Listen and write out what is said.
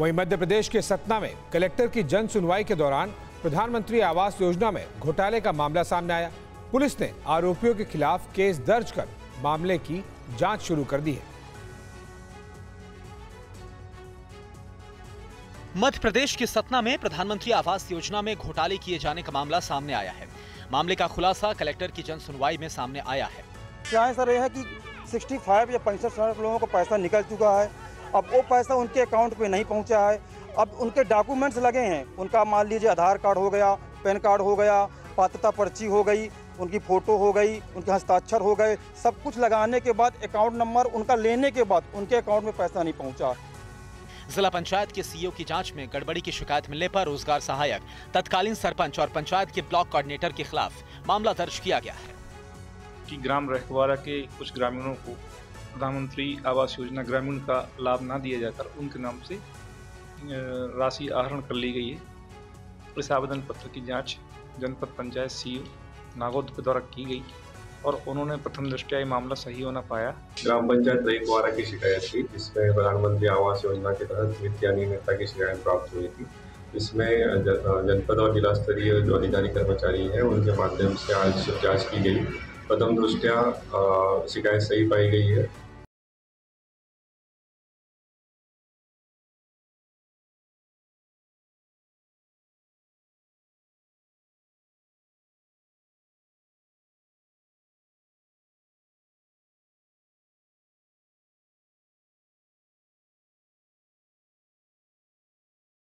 वहीं मध्य प्रदेश के सतना में कलेक्टर की जन सुनवाई के दौरान प्रधानमंत्री आवास योजना में घोटाले का मामला सामने आया। पुलिस ने आरोपियों के खिलाफ केस दर्ज कर मामले की जाँच शुरू कर दी है। मध्य प्रदेश के सतना में प्रधानमंत्री आवास योजना में घोटाले किए जाने का मामला सामने आया है। मामले का खुलासा कलेक्टर की जन सुनवाई में सामने आया है। क्या है सर यह है कि 65 या पैंसठ लोगों को पैसा निकल चुका है। अब वो पैसा उनके अकाउंट पे नहीं पहुँचा है। अब उनके डॉक्यूमेंट्स लगे हैं। उनका मान लीजिए आधार कार्ड हो गया पैन कार्ड हो गया पात्रता पर्ची हो गई उनकी फ़ोटो हो गई उनके हस्ताक्षर हो गए सब कुछ लगाने के बाद अकाउंट नंबर उनका लेने के बाद उनके अकाउंट में पैसा नहीं पहुँचा। जिला पंचायत के सीईओ की जाँच में गड़बड़ी की शिकायत मिलने पर रोज़गार सहायक तत्कालीन सरपंच और पंचायत के ब्लॉक कोऑर्डिनेटर के खिलाफ मामला दर्ज किया गया है। कि ग्राम रखवाड़ा के कुछ ग्रामीणों को प्रधानमंत्री आवास योजना ग्रामीण का लाभ ना दिया जाकर उनके नाम से राशि आहरण कर ली गई है। इस आवेदन पत्र की जाँच जनपद पंचायत सीईओ नागौद के द्वारा की गई और उन्होंने प्रथम दृष्टया ये मामला सही होना पाया। ग्राम पंचायत रईकुआरा की शिकायत थी जिसमें प्रधानमंत्री आवास योजना के तहत वित्तीय अनियमितता की शिकायत प्राप्त हुई थी। इसमें जनपद और जिला स्तरीय जो अधिकारी कर्मचारी हैं, उनके माध्यम से आज जाँच की गई। प्रथम दृष्टया शिकायत सही पाई गई है।